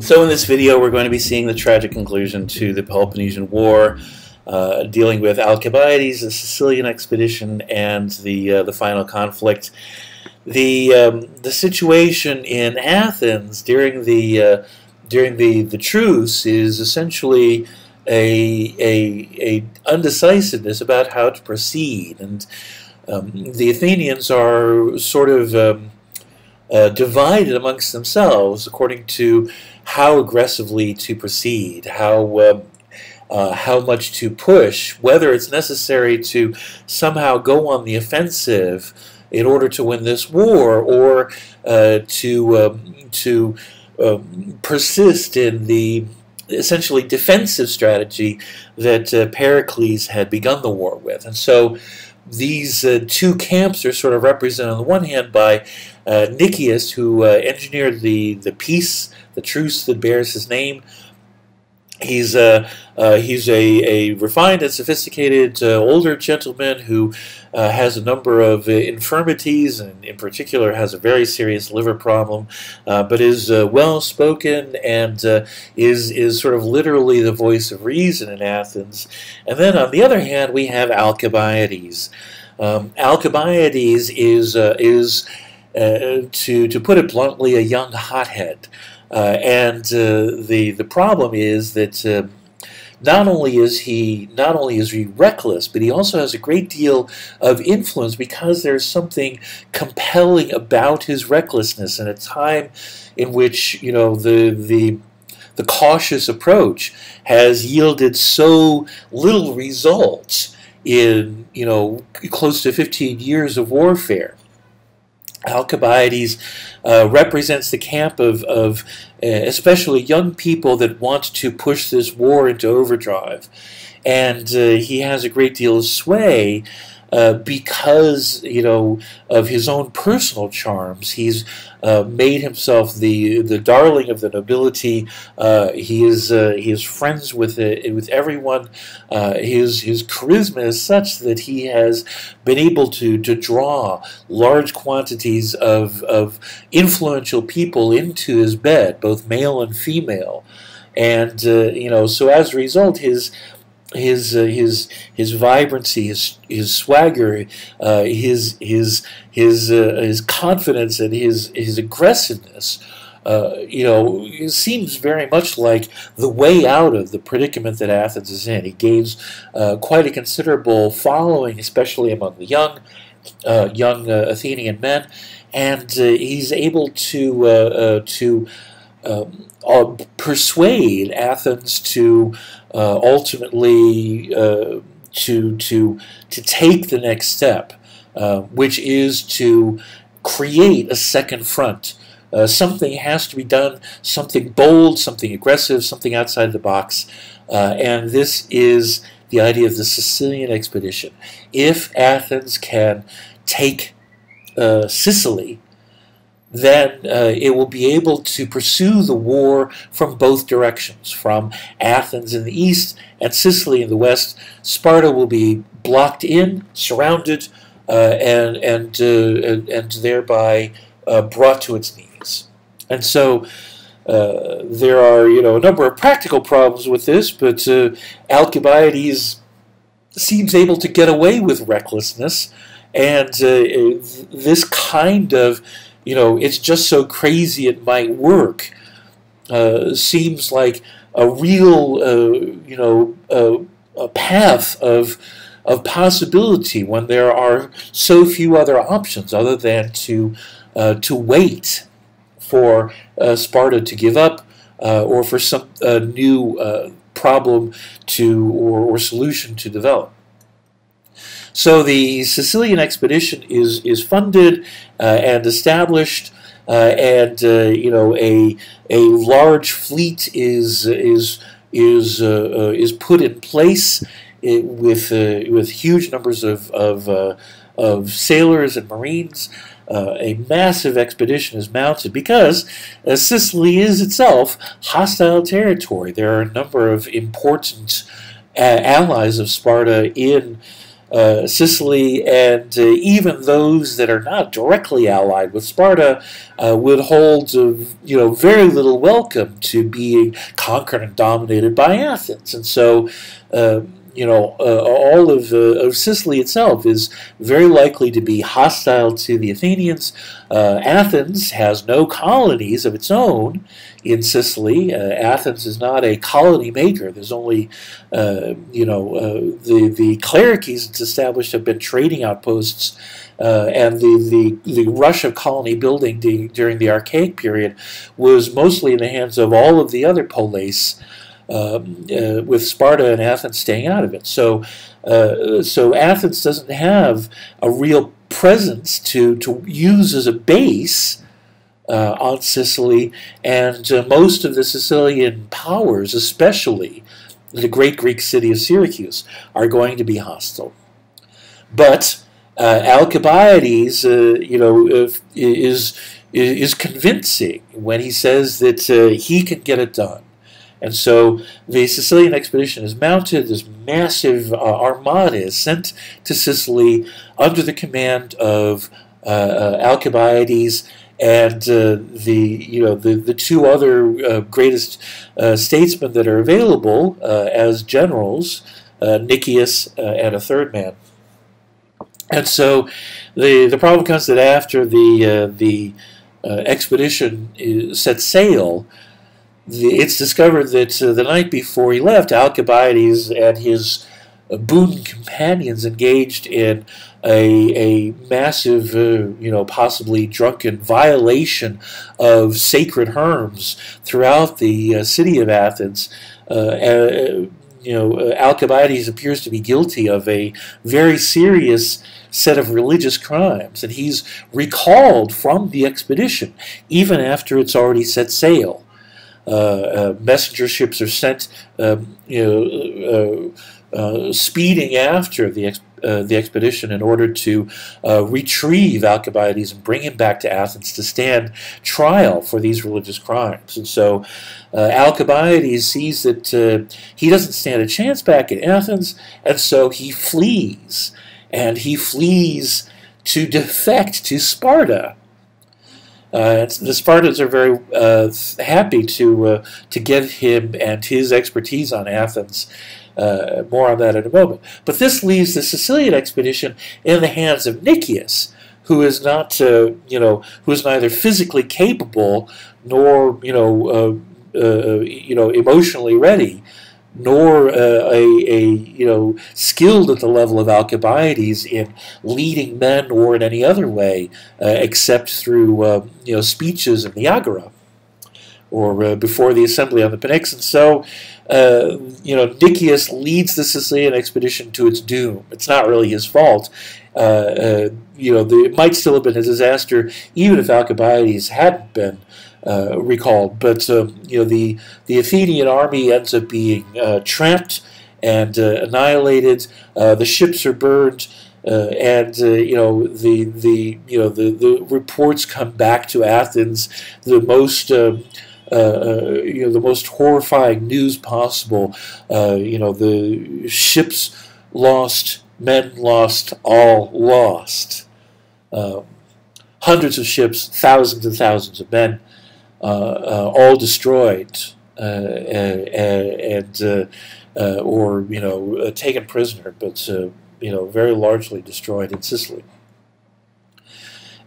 So in this video we're going to be seeing the tragic conclusion to the Peloponnesian War, uh, dealing with Alcibiades, the Sicilian expedition, and the uh, the final conflict. The um, the situation in Athens during the uh, during the, the truce is essentially a, a, a undecisiveness about how to proceed, and um, the Athenians are sort of um, uh, divided amongst themselves according to how aggressively to proceed, how uh, uh, how much to push, whether it's necessary to somehow go on the offensive in order to win this war, or uh, to um, to um, persist in the essentially defensive strategy that uh, Pericles had begun the war with, and so these uh, two camps are sort of represented on the one hand by uh, Nicias, who uh, engineered the, the peace, the truce that bears his name. He's, uh, uh, he's a, a refined and sophisticated uh, older gentleman who has a number of infirmities, and in particular has a very serious liver problem, but is well spoken and is, is sort of literally the voice of reason in Athens. And then on the other hand, we have Alcibiades. Um, Alcibiades is, is uh, to, to put it bluntly, a young hothead. Uh, and uh, the, the problem is that um, not only is he not only is he reckless, but he also has a great deal of influence because there's something compelling about his recklessness in a time in which you know the the the cautious approach has yielded so little results in you know close to 15 years of warfare. Alcibiades uh, represents the camp of, of uh, especially young people that want to push this war into overdrive. And uh, he has a great deal of sway uh, because you know of his own personal charms. He's uh, made himself the the darling of the nobility. Uh, he is uh, he is friends with uh, with everyone. his his charisma is such that he has been able to to draw large quantities of of influential people into his bed, both male and female. And you know, so as a result, his his uh, his his vibrancy, his his swagger, uh, his his his uh, his confidence, and his his aggressiveness. Uh, you know, seems very much like the way out of the predicament that Athens is in. He gains uh, quite a considerable following, especially among the young, uh, young Athenian men, and he's able to to um, persuade Athens to uh, ultimately uh, to to to take the next step, uh, which is to create a second front. Uh, something has to be done, something bold, something aggressive, something outside the box, uh, and this is the idea of the Sicilian expedition. If Athens can take uh, Sicily, then uh, it will be able to pursue the war from both directions, from Athens in the east and Sicily in the west. Sparta will be blocked in, surrounded, uh, and and, uh, and, and thereby uh, brought to its knees. And so. Uh, there are, you know, a number of practical problems with this, but uh, Alcibiades seems able to get away with recklessness, and this kind of you know, it's just so crazy it might work. Uh, seems like a real, uh, you know, uh, a path of of possibility when there are so few other options other than to uh, to wait for uh, Sparta to give up uh, or for some new problem to or, or solution to develop. So the Sicilian expedition is is funded uh, and established, uh, and uh, you know a a large fleet is is is is put in place with with huge numbers of of, of sailors and marines. Uh, a massive expedition is mounted because uh, Sicily is itself hostile territory. There are a number of important uh, allies of Sparta in uh, Sicily and uh, even those that are not directly allied with Sparta uh, would hold you know very little welcome to being conquered and dominated by Athens, and so. Um, you know, uh, all of, uh, of Sicily itself is very likely to be hostile to the Athenians. Uh, Athens has no colonies of its own in Sicily. Uh, Athens is not a colony maker. There's only, uh, you know, uh, the, the cleruchies it's established have been trading outposts. and the, the, the rush of colony building during the Archaic period was mostly in the hands of all of the other polis um, uh, with Sparta and Athens staying out of it. So, uh, so Athens doesn't have a real presence to, to use as a base uh, on Sicily, and uh, most of the Sicilian powers, especially the great Greek city of Syracuse, are going to be hostile. But uh, Alcibiades, uh, you know, is is convincing when he says that he can get it done. And so the Sicilian expedition is mounted. This massive uh, armada is sent to Sicily under the command of uh, uh, Alcibiades and uh, the you know the the two other uh, greatest uh, statesmen that are available as generals, Nicias and a third man. And so the the problem comes that after the the expedition sets sail it's discovered that uh, the night before he left, Alcibiades and his uh, boon companions engaged in a, a massive, uh, you know, possibly drunken violation of sacred herms throughout the uh, city of Athens. Uh, you know, uh, Alcibiades appears to be guilty of a very serious set of religious crimes, and he's recalled from the expedition even after it's already set sail. Uh, uh, messenger ships are sent, um, you know, uh, speeding after the ex the expedition in order to retrieve Alcibiades and bring him back to Athens to stand trial for these religious crimes. And so Alcibiades sees that he doesn't stand a chance back in Athens, and so he flees. And he flees to defect to Sparta. Uh, the Spartans are very uh, happy to uh, to get him and his expertise on Athens. Uh, more on that in a moment. But this leaves the Sicilian expedition in the hands of Nicias, who is not, uh, you know, who is neither physically capable nor, you know, uh, you know, emotionally ready nor a, a, you know skilled at the level of Alcibiades in leading men or in any other way uh, except through uh, you know speeches in the Agora or uh, before the assembly on the Pnyx. And so uh, you know Nicias leads the Sicilian expedition to its doom. It's not really his fault. Uh, you know, the, it might still have been a disaster even if Alcibiades hadn't been uh, recalled. But um, you know, the the Athenian army ends up being uh, trapped and uh, annihilated. Uh, the ships are burned. Uh, and uh, you know the the you know the, the reports come back to Athens the most um, you know the most horrifying news possible you know the ships lost men lost all lost um, hundreds of ships thousands and thousands of men uh, uh, all destroyed uh, or you know taken prisoner, but you know very largely destroyed in Sicily.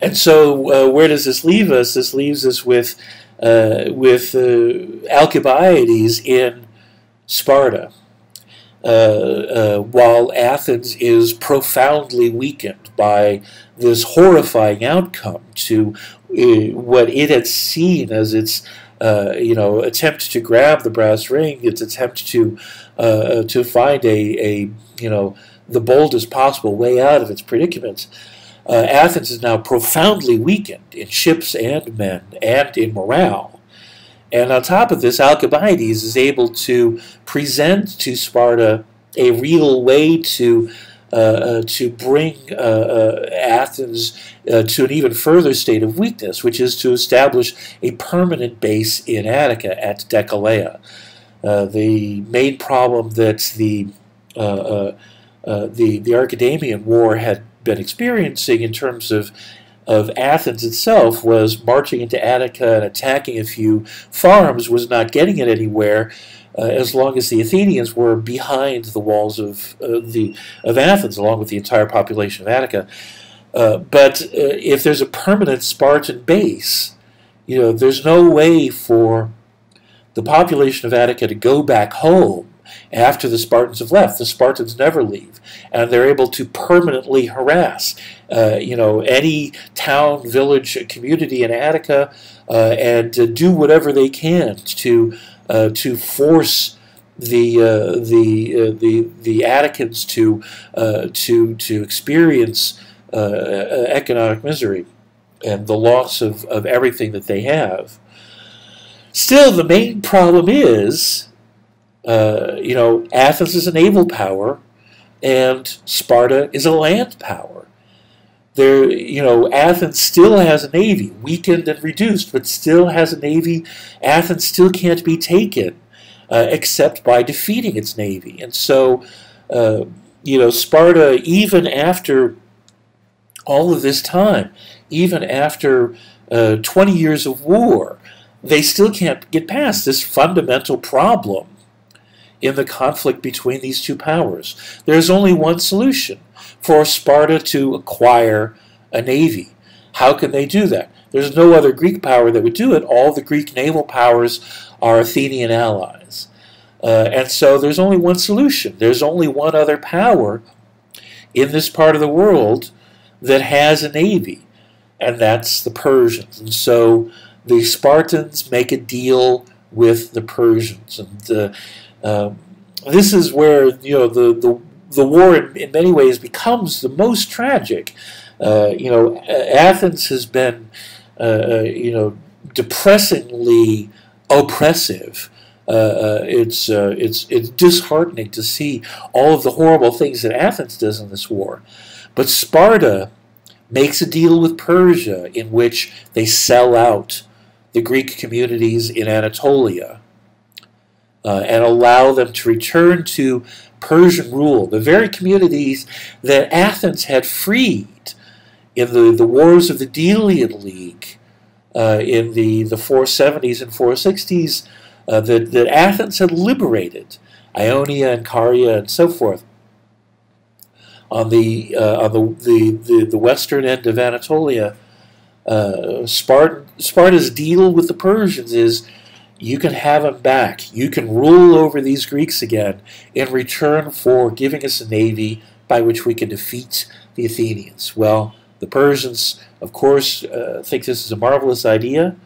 And so, where does this leave us? This leaves us with with Alcibiades in Sparta. Uh, uh, while Athens is profoundly weakened by this horrifying outcome to uh, what it had seen as its uh, you know attempt to grab the brass ring, its attempt to uh, to find a, a you know the boldest possible way out of its predicament. Uh, Athens is now profoundly weakened in ships and men and in morale. And on top of this, Alcibiades is able to present to Sparta a real way to uh, uh, to bring uh, Athens to an even further state of weakness, which is to establish a permanent base in Attica at Decelea. the main problem that the uh, the the Archidamian War had been experiencing in terms of of Athens itself was marching into Attica and attacking a few farms was not getting it anywhere uh, as long as the Athenians were behind the walls of uh, the of Athens along with the entire population of Attica uh, but uh, if there's a permanent Spartan base you know there's no way for the population of Attica to go back home after the Spartans have left. The Spartans never leave, and they're able to permanently harass, uh, you know, any town, village, community in Attica, uh, and do whatever they can to uh, to force the uh, the uh, the the Atticans to uh, to to experience economic misery and the loss of, of everything that they have. Still, the main problem is you know, Athens is a naval power, and Sparta is a land power. There, you know, Athens still has a navy, weakened and reduced, but still has a navy. Athens still can't be taken uh, except by defeating its navy, and so, uh, you know, Sparta, even after all of this time, even after uh, 20 years of war, they still can't get past this fundamental problem in the conflict between these two powers. There's only one solution for Sparta to acquire a navy. How can they do that? There's no other Greek power that would do it. All the Greek naval powers are Athenian allies. Uh, and so there's only one solution. There's only one other power in this part of the world that has a navy, and that's the Persians. And so the Spartans make a deal with the Persians. And uh, um, this is where you know the the, the war in, in many ways becomes the most tragic. Uh, you know, Athens has been uh, uh, you know depressingly oppressive. Uh, uh it's uh, it's it's disheartening to see all of the horrible things that Athens does in this war, but Sparta makes a deal with Persia in which they sell out the Greek communities in Anatolia uh, and allow them to return to Persian rule, the very communities that Athens had freed in the, the wars of the Delian League uh, in the, the 470s and 460s, uh, that, that Athens had liberated, Ionia and Caria and so forth. On the, uh, on the, the, the, western end of Anatolia, uh, Spartan, Sparta's deal with the Persians is you can have them back. You can rule over these Greeks again in return for giving us a navy by which we can defeat the Athenians. Well, the Persians, of course, uh, think this is a marvelous idea,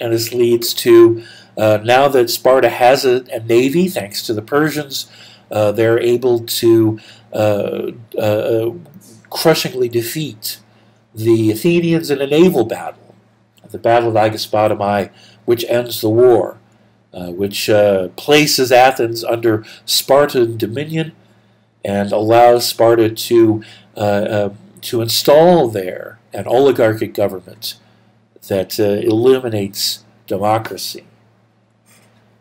and this leads to uh, now that Sparta has a, a, navy, thanks to the Persians, uh, they're able to uh, uh, crushingly defeat the Athenians in a naval battle, the Battle of Aegospotami which ends the war, uh, which uh, places Athens under Spartan dominion and allows Sparta to, uh, uh to install there an oligarchic government that uh, eliminates democracy.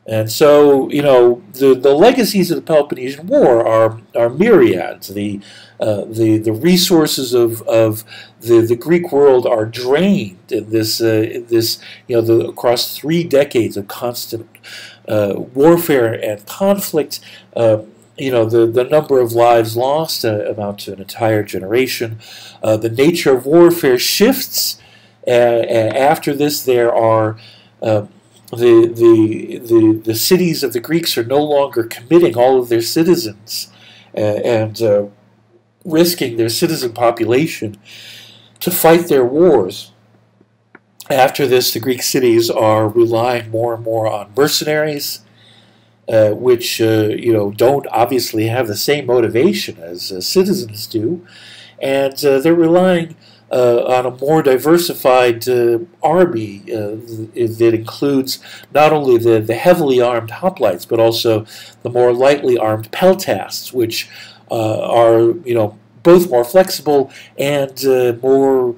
And so, you know, the, the legacies of the Peloponnesian War are, are myriads. The, uh, the, the resources of, of the, the Greek world are drained in this, uh, in this you know, the, across three decades of constant uh, warfare and conflict. Um, you know, the, the number of lives lost uh, amount to an entire generation. Uh, the nature of warfare shifts. after this, there are um, the, the, the, the cities of the Greeks are no longer committing all of their citizens uh, and uh, risking their citizen population to fight their wars. After this, the Greek cities are relying more and more on mercenaries, uh, which uh, you know don't obviously have the same motivation as uh, citizens do, and they're relying on a more diversified uh, army uh, that includes not only the, the heavily armed hoplites, but also the more lightly armed peltasts, which uh, are, you know, both more flexible and uh, more,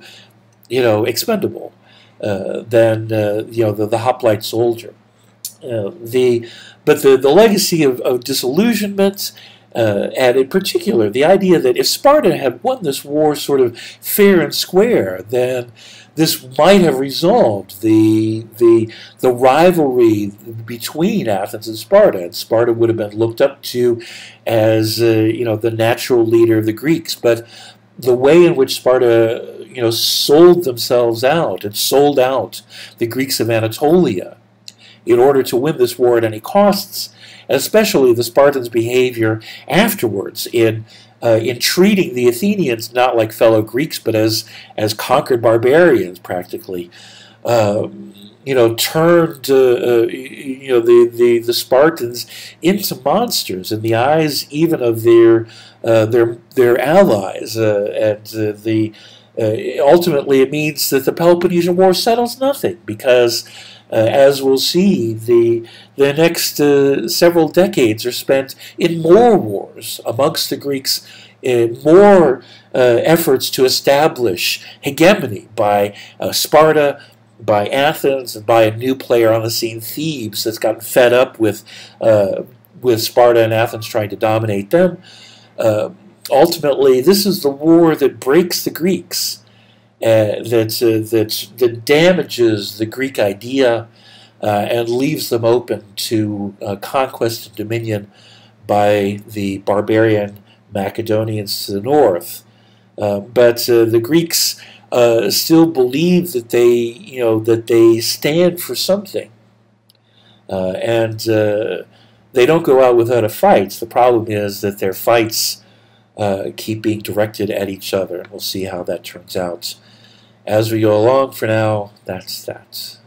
you know, expendable uh, than, you know, the, the hoplite soldier. the, but the, the legacy of, of disillusionment Uh, and in particular, the idea that if Sparta had won this war sort of fair and square, then this might have resolved the the the rivalry between Athens and Sparta, and Sparta would have been looked up to as uh, you know the natural leader of the Greeks. But the way in which Sparta you know sold themselves out and sold out the Greeks of Anatolia in order to win this war at any costs, especially the Spartans' behavior afterwards in uh, in treating the Athenians not like fellow Greeks, but as as conquered barbarians, practically. Um, you know, turned uh, uh, you know the, the, the Spartans into monsters in the eyes even of their uh, their their allies, uh, and uh, the ultimately it means that the Peloponnesian War settles nothing because. As we'll see, the the next several decades are spent in more wars amongst the Greeks uh, more uh, efforts to establish hegemony by uh, Sparta, by Athens, and by a new player on the scene, Thebes, that's gotten fed up with with Sparta and Athens trying to dominate them. ultimately, this is the war that breaks the Greeks. Uh, that, uh, that, that damages the Greek idea uh, and leaves them open to conquest and dominion by the barbarian Macedonians to the north. Uh, but uh, the Greeks uh, still believe that they, you know, that they stand for something, uh, and uh, they don't go out without a fight. The problem is that their fights uh, keep being directed at each other, and we'll see how that turns out as we go along. For now, that's that.